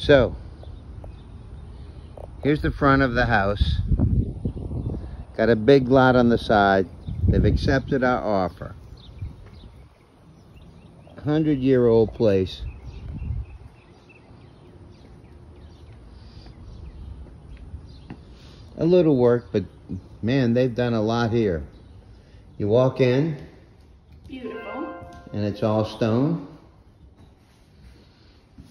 So, here's the front of the house. Got a big lot on the side. They've accepted our offer. 100 year old place. A little work, but man, they've done a lot here. You walk in, Beautiful. and it's all stone.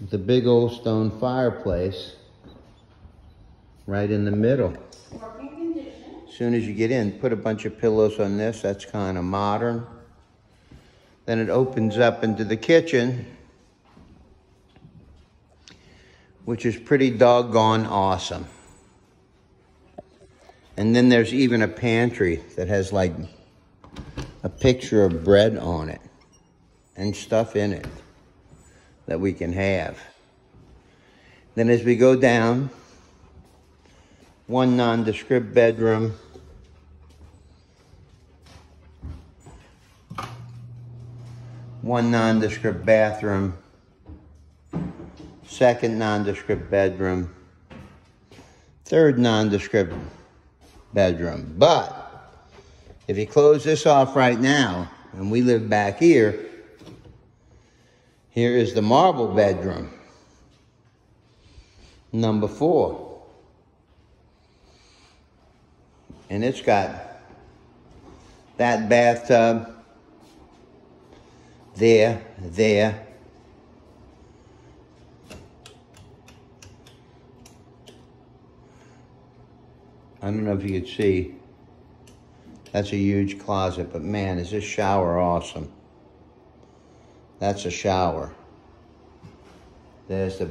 The big old stone fireplace right in the middle. As soon as you get in, put a bunch of pillows on this. That's kind of modern. Then it opens up into the kitchen, which is pretty doggone awesome. And then there's even a pantry that has like a picture of bread on it and stuff in it that we can have. Then as we go down, one nondescript bedroom, one nondescript bathroom, second nondescript bedroom, third nondescript bedroom. But if you close this off right now, and we live back here, here is the marble bedroom, number four. And it's got that bathtub there, there. I don't know if you could see. That's a huge closet, but man, is this shower awesome. That's a shower. There's the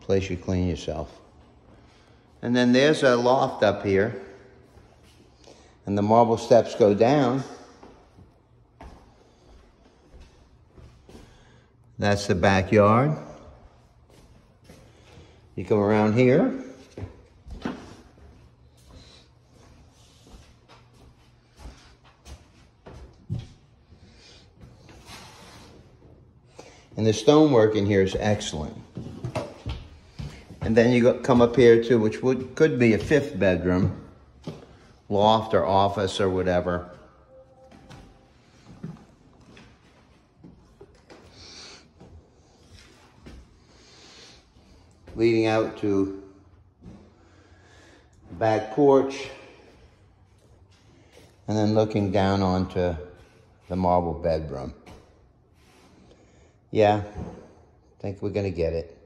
place you clean yourself. And then there's a loft up here. And the marble steps go down. That's the backyard. You come around here. And the stonework in here is excellent. And then you come up here too, which would could be a fifth bedroom, loft or office or whatever. Leading out to the back porch, and then looking down onto the marble bedroom. Yeah, I think we're gonna get it.